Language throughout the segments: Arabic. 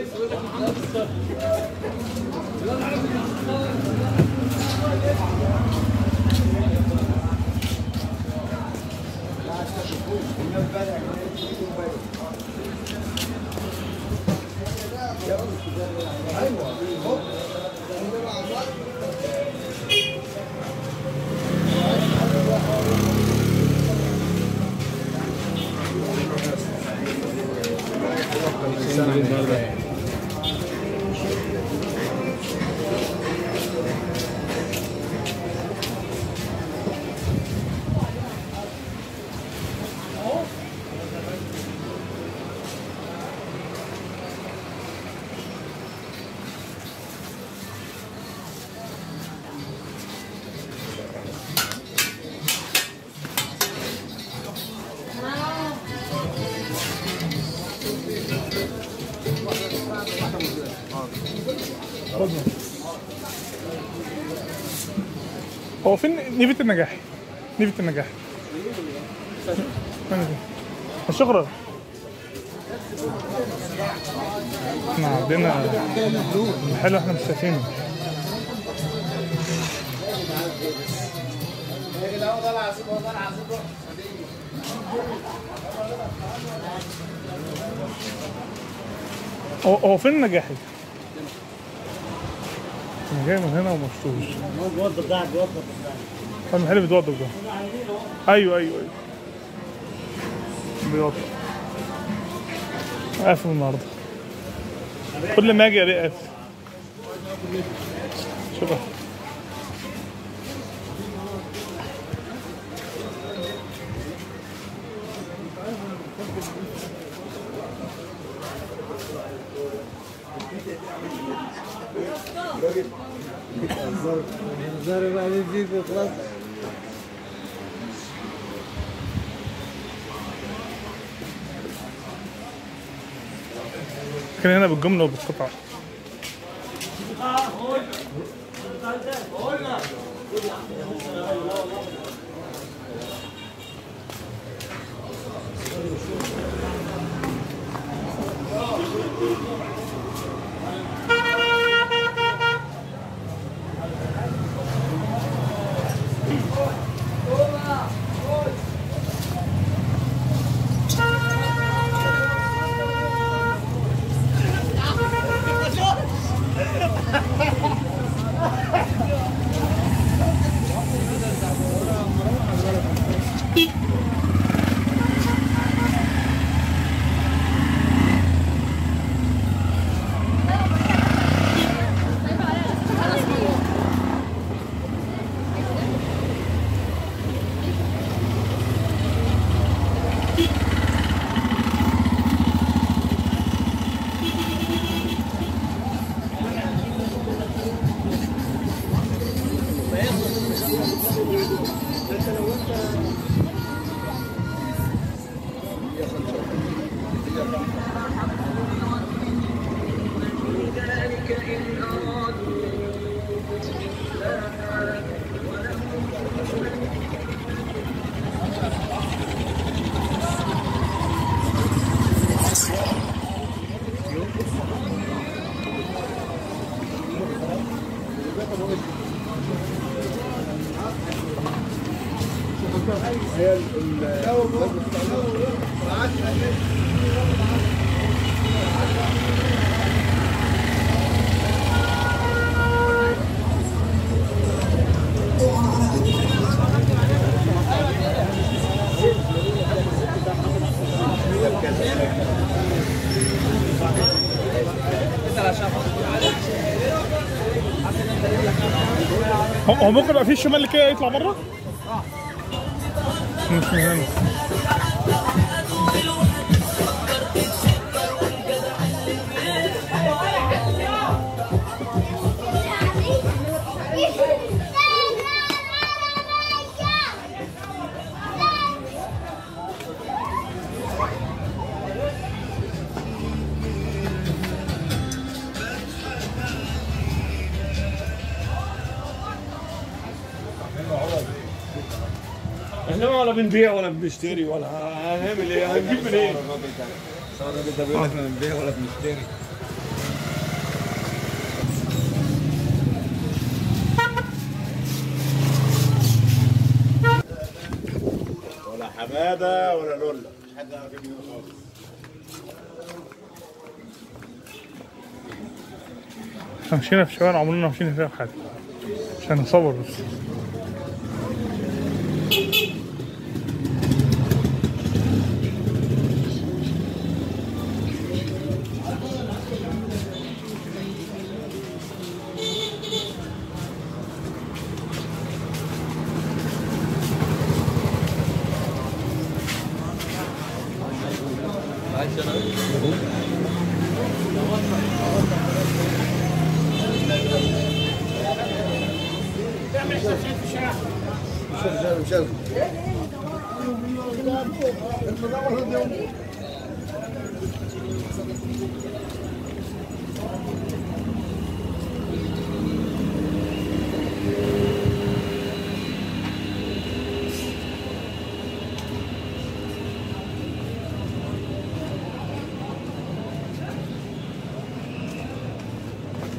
اسمه محمد هو فين نيفة النجاح؟ نيفة النجاح؟ الشغرة إحنا عندنا الحلو إحنا مش شايفينه هو فين نجاحي؟ أنا جاي من هنا وما شفتوش هو بيوظف قاعد بيوظف بيتوضب ده أيوه أيوه أيوه. بيوضب قافل النهارده. كل ما أجي ألاقي قافل زار بعدين فيك وخلاص كان هنا بالجملة وبالقطع هو هو ممكن يبقى في الشمال كده يطلع بره؟ مش من هنا ولا بنبيع ولا بنشتري ولا هنعمل إيه؟ هنجيب منين الراجل ده بيقول لك إحنا بنبيع ولا بنشتري ولا حمادة ولا لولا. مش حد يعرف يجيب خالص إحنا مشينا في الشوارع عمرنا ما مشينا فيها حاجة عشان نصور بس.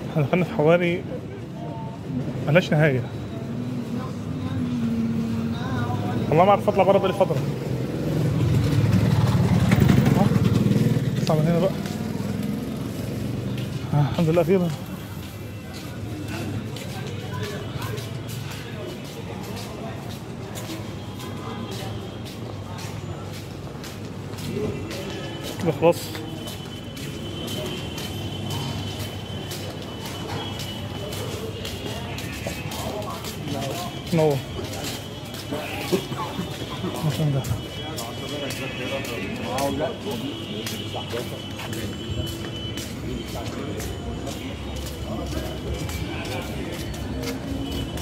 إحنا دخلنا في حواري ملهاش نهاية. والله ما اعرف اطلع بره بقالي فترة ها؟ اطلع من هنا بقى. آه، الحمد لله فيها خلاص.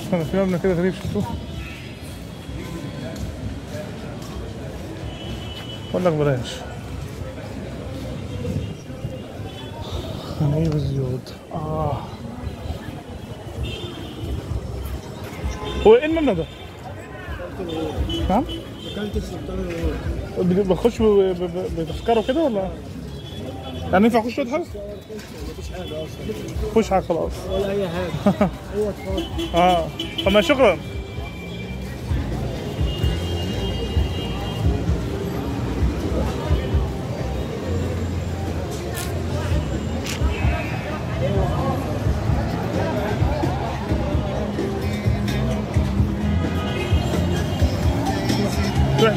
استنى في مبنى كده غريب شفتوه أقول لك بلاش. خنايب الزيوت. آه. هو إيه المبنى ده؟ نعم؟ اكلت السلطان بخش بتذكره كده ولا؟ يعني ينفع أخش حاجة؟ مفيش حاجة أصلا مفيش حاجة خلاص ولا أي حاجة هو اتفضل آه طب شكرا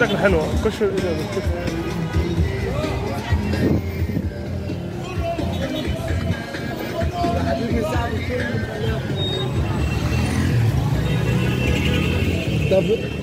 إيه ده كشر طب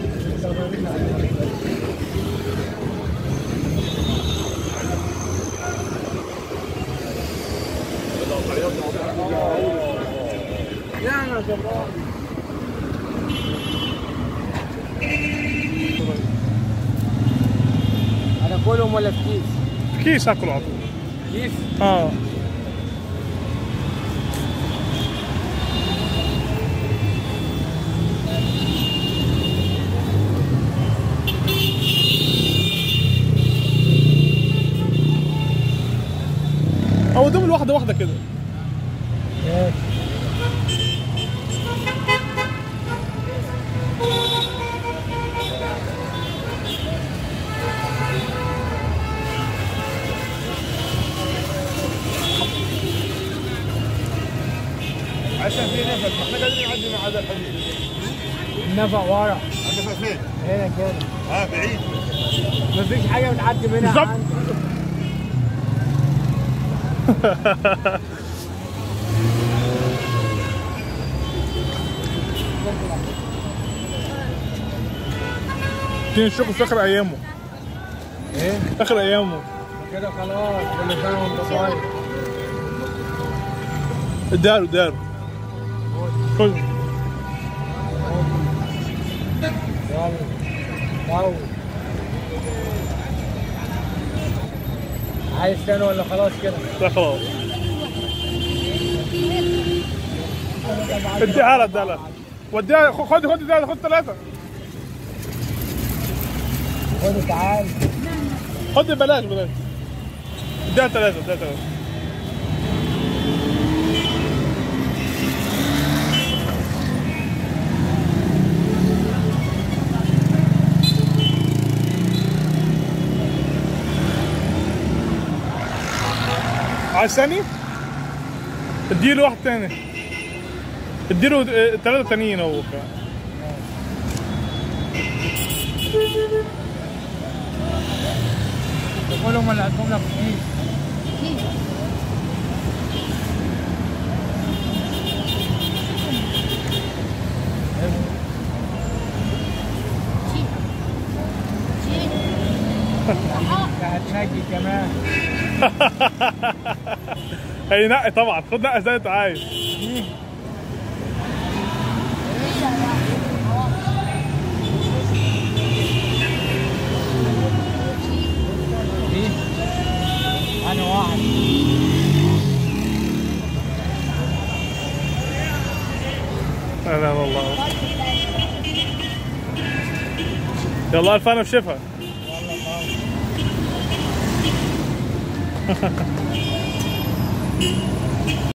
كلهم ولا في كيس؟ كيس أكل على طول. كيس؟ آه. أو دول واحدة واحدة كده. مع هذا الحديد النفق ورا. النفق فين؟ هنا كده. آه بعيد. مفيش حاجة بتعدي منها. بالظبط. دين الشغل في آخر أيامه؟ إيه؟ آخر أيامه. كده خلاص كل سنة وأنت طيب اداله اداله خد يلا عايز تاني ولا خلاص كده؟ لا خلاص. اديها لها اديها لها وديها خد خد اديها خد ثلاثة. خد تعال. خد بلاش بلاش اديها ثلاثة اديها ثلاثة. ثاني؟ اديله واحد تاني. اديله ثلاثة تانيين هو كلهم ولا لك إيه؟ هتنجي كمان. هي نقي طبعا. خد نقي زي أنت عايز. أنا واحد. لا والله. يلا ألف أنا بشفها Thank you.